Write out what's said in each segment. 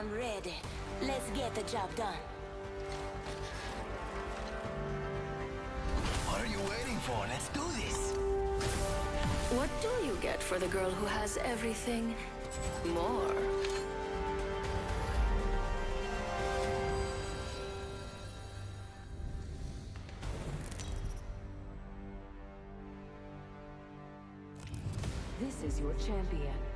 I'm ready. Let's get the job done. What are you waiting for? Let's do this. What do you get for the girl who has everything more? This is your champion.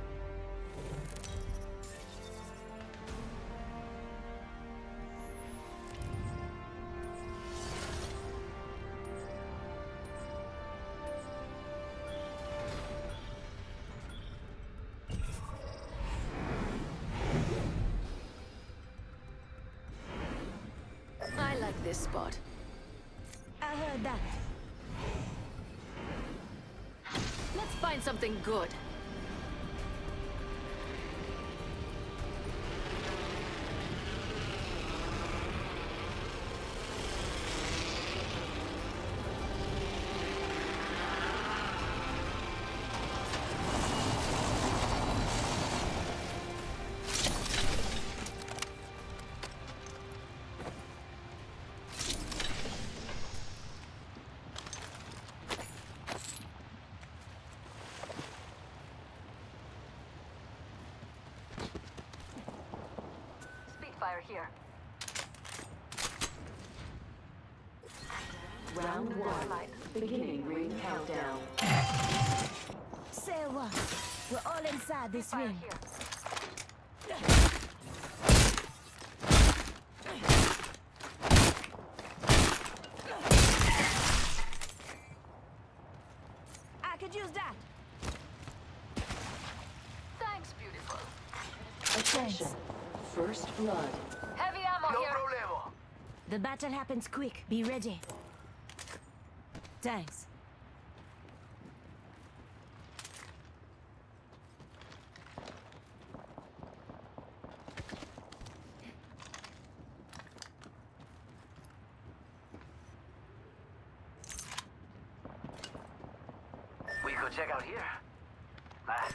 Like this spot. I heard that. Let's find something good. Here. Round one. Beginning ring countdown. Say what? We're all inside this Spitfire ring. here. I could use that. Thanks, beautiful. Attention. First blood. Heavy ammo No here. problemo. The battle happens quick. Be ready. Thanks. We could check out here.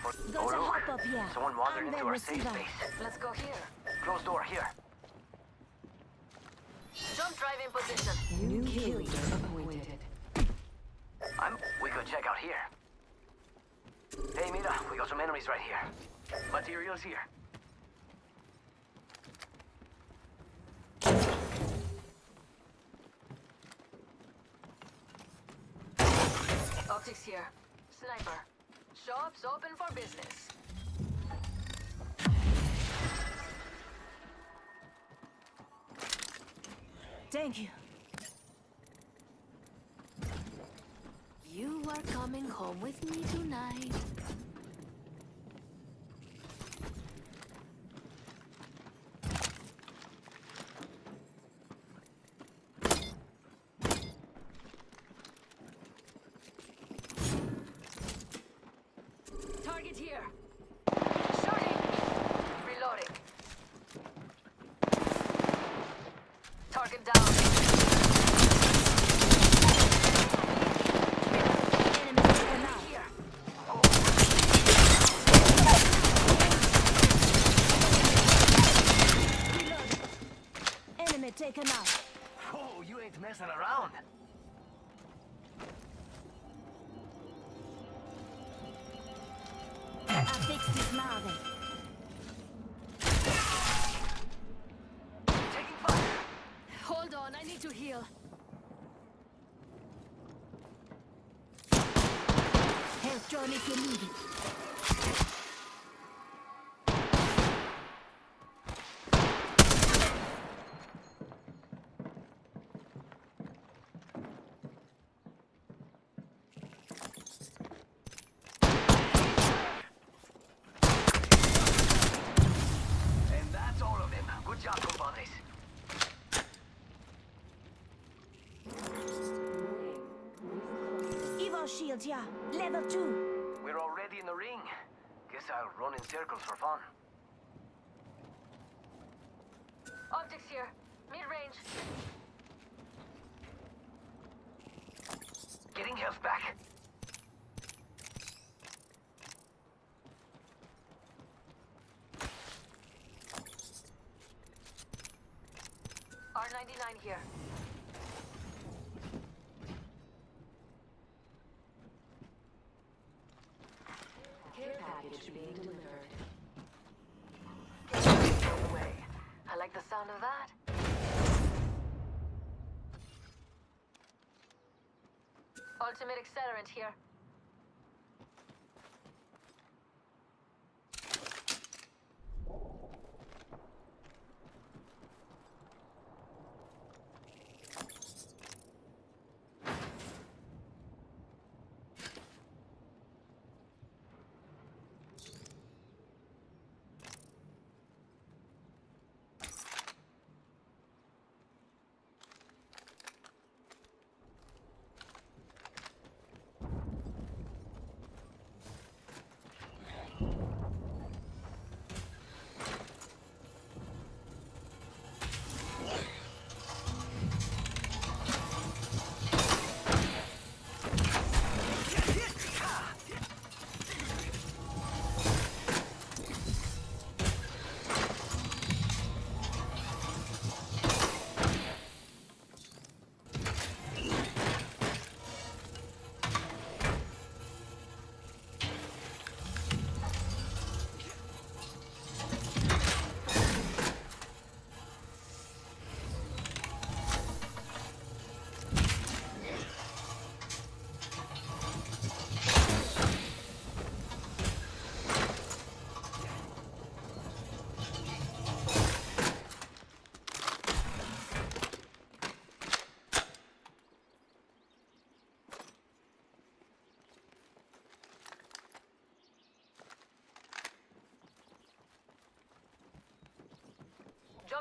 For... There's oh, a look. hop up here. Someone wandered I'm into our safe space. Let's go here. Closed door here. Here. Hey, Mira, we got some enemies right here. Materials here. Optics here. Sniper. Shops open for business. Thank you. You are coming home with me tonight. To heal. Help John if you need it. shields, yeah. Level 2. We're already in the ring. Guess I'll run in circles for fun. Optics here. Mid-range. Getting health back. R99 here. Ultimate accelerant here.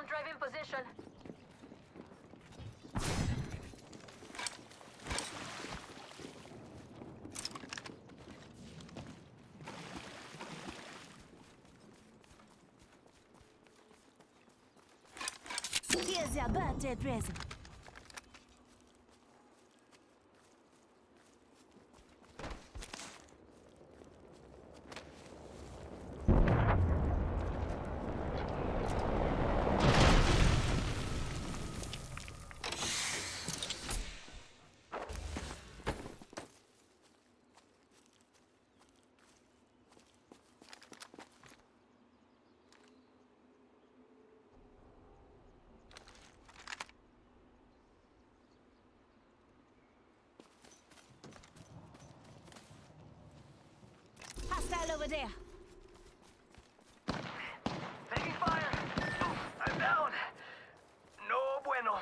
Drive in position. Here's your birthday present. Over there. Taking fire! I'm down! No bueno.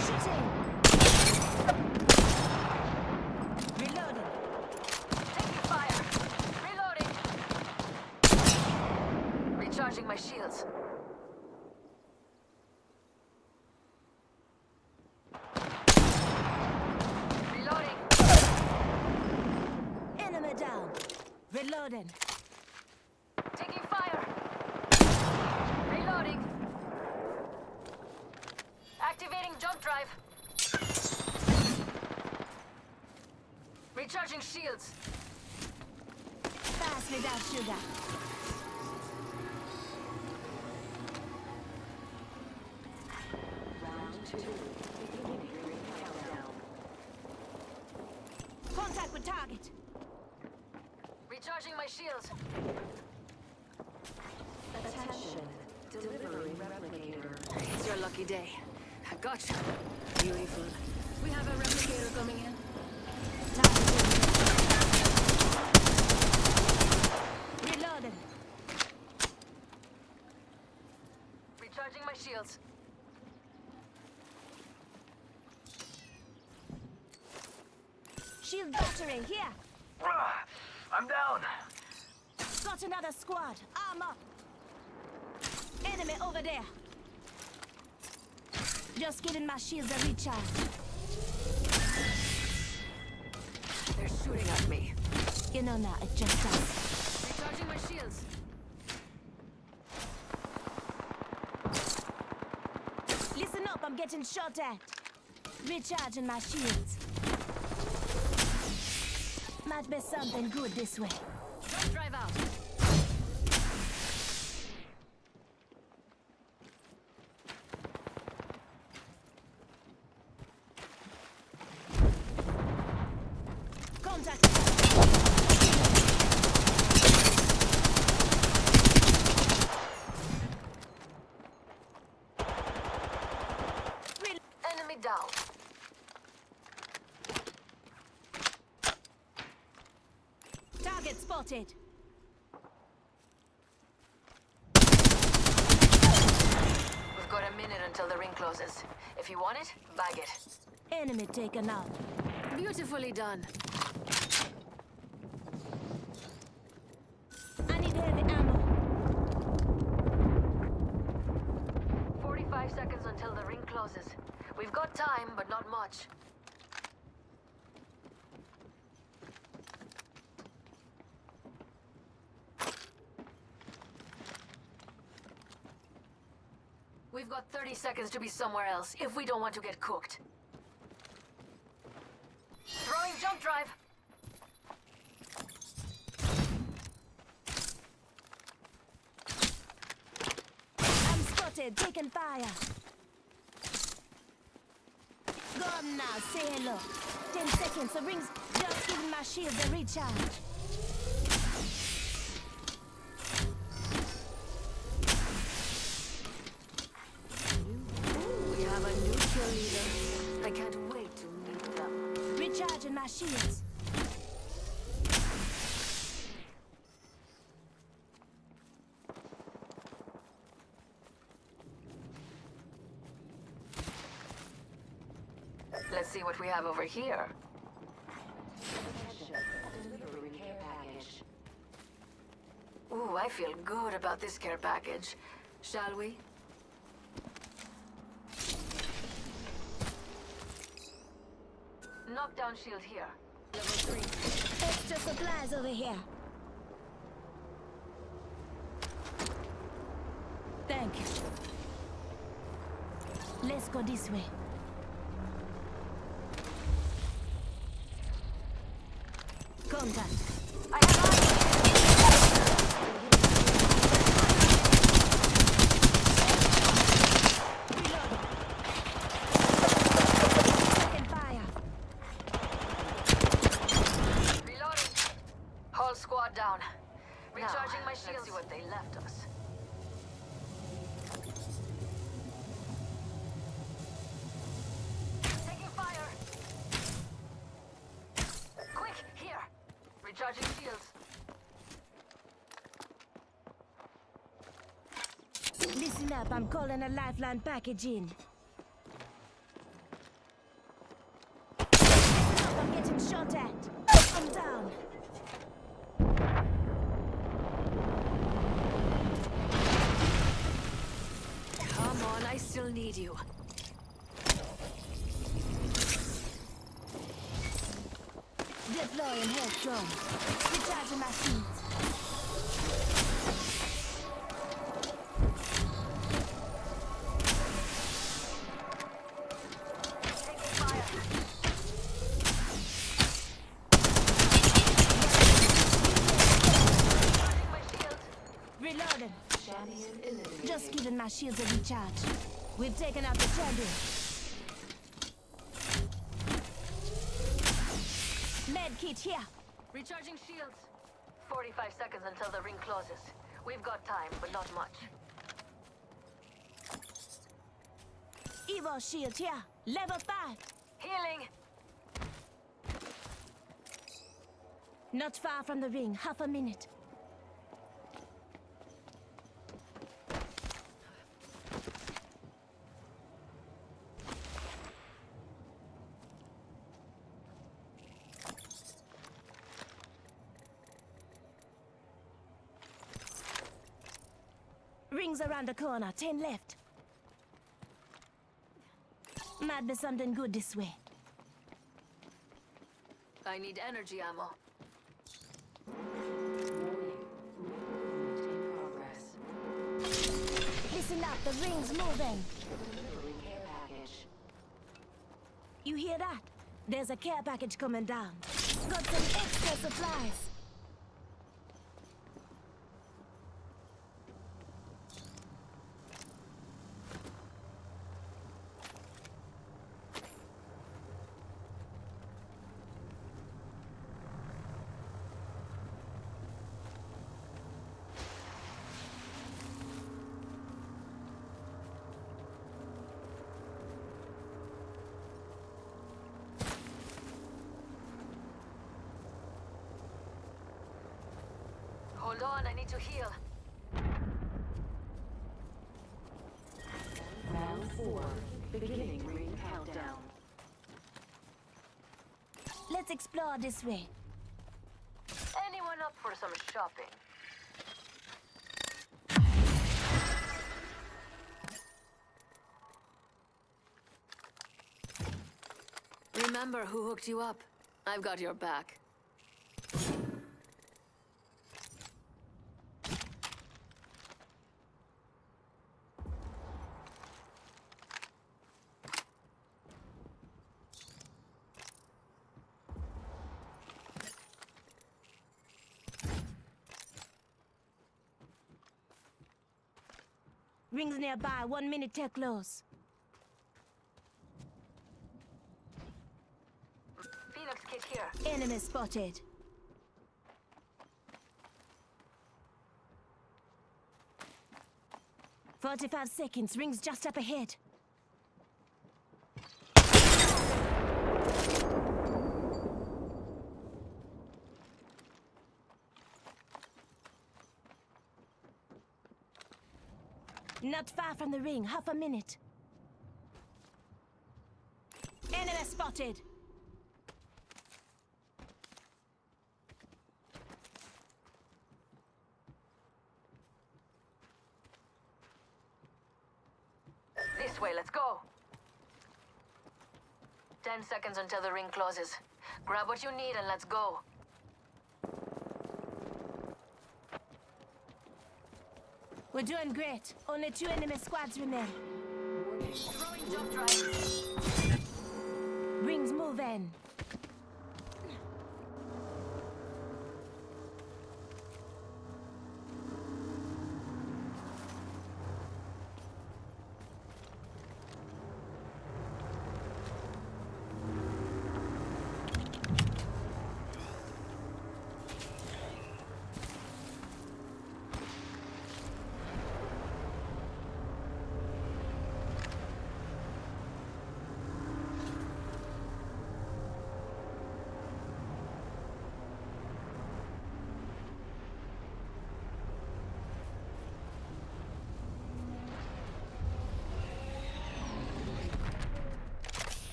Shooting. Reloading. Taking fire. Reloading. Recharging my shields. Reloading. Enemy down. Reloading. Taking fire. Reloading. Activating jump drive. Recharging shields. Pass that sugar. Target. Recharging my shields. Attention. Delivering replicator. It's your lucky day. I gotcha. Beautiful. We have a replicator coming in. Reloading. Recharging my shields. Shield battery here. Ah, I'm down. Got another squad. Arm up. Enemy over there. Just giving my shields a recharge. They're shooting at me. You know now, it just us. Recharging my shields. Listen up, I'm getting shot at. Recharging my shields. Might be something good this way. Drive out. Contact. Re- Enemy down. Target spotted. We've got a minute until the ring closes. If you want it, bag it. Enemy taken out. Beautifully done. I need heavy ammo. 45 seconds until the ring closes. We've got time, but not much. We've got 30 seconds to be somewhere else if we don't want to get cooked. Throwing jump drive. I'm spotted, taking fire. Go now, say hello. Ten seconds, the ring's just giving my shield a recharge. My shields. Let's see what we have over here. Ooh, I feel good about this care package. Shall we? Knockdown shield here. Level 3. Extra supplies over here. Thank you. Let's go this way. Contact. I have eyes! Reloading. Second fire. Reloading. Whole squad down. Recharging my shields. Let's see what they left us. Taking fire. Quick, here. Recharging shields. Listen up, I'm calling a lifeline package in. I'm getting shot at. I'm down. Come on, I still need you. Deploying health drone. Recharging my shields. Shields are recharged. We've taken out the champion. Med kit here. Recharging shields. 45 seconds until the ring closes. We've got time, but not much. Evo shield here. Level 5. Healing. Not far from the ring. Half a minute. Around the corner. Ten left. Might be something good this way. I need energy ammo. Warning. Movement in progress. Listen up, the ring's moving. Delivering care package. You hear that? There's a care package coming down. Got some extra supplies. Hold on, I need to heal. Round four. Beginning ring countdown. Let's explore this way. Anyone up for some shopping? Remember who hooked you up. I've got your back. Rings nearby, one minute till close. Phoenix kit here. Enemy spotted. Forty-five seconds. Rings just up ahead. Not far from the ring. Half a minute. Enemy spotted. This way, let's go. Ten seconds until the ring closes. Grab what you need and let's go. We're doing great. Only two enemy squads remain. Throwing jump drive. Rings move in.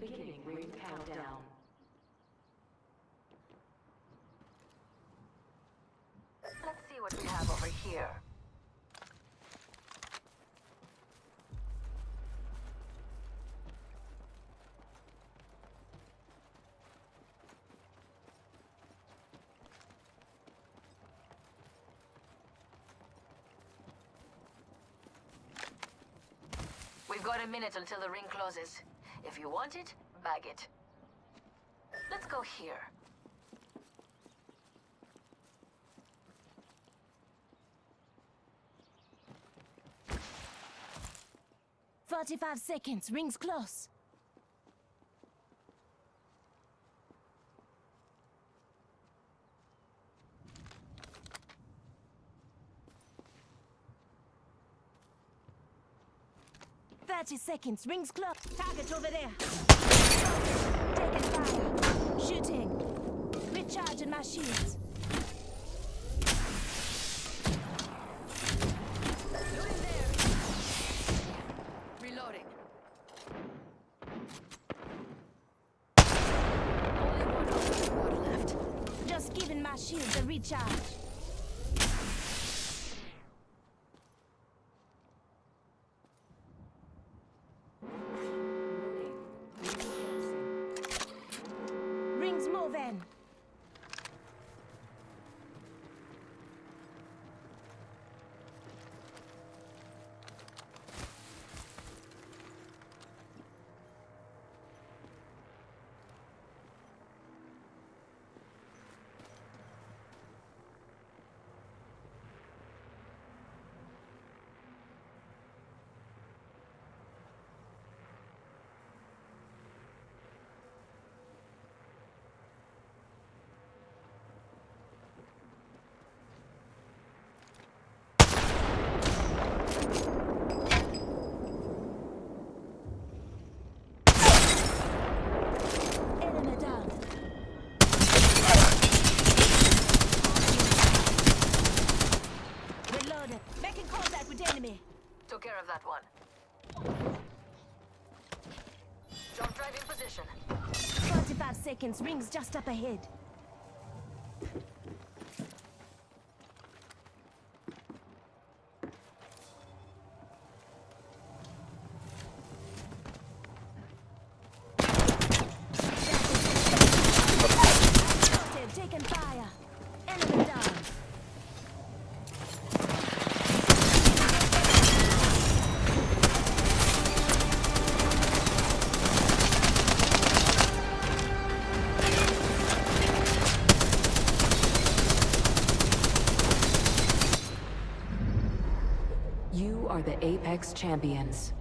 Beginning ring countdown. Let's see what we have over here. We've got a minute until the ring closes. If you want it, bag it. Let's go here. Forty-five seconds. Rings close. Thirty seconds. Rings close. Target over there. Taking fire. Shooting. Recharging my shields. Reloading. Only one other squad left. Just giving my shields a recharge. Warning. Ring closing. Rings moving. with enemy. Took care of that one. Jump 45 seconds. Rings just up ahead. Champions.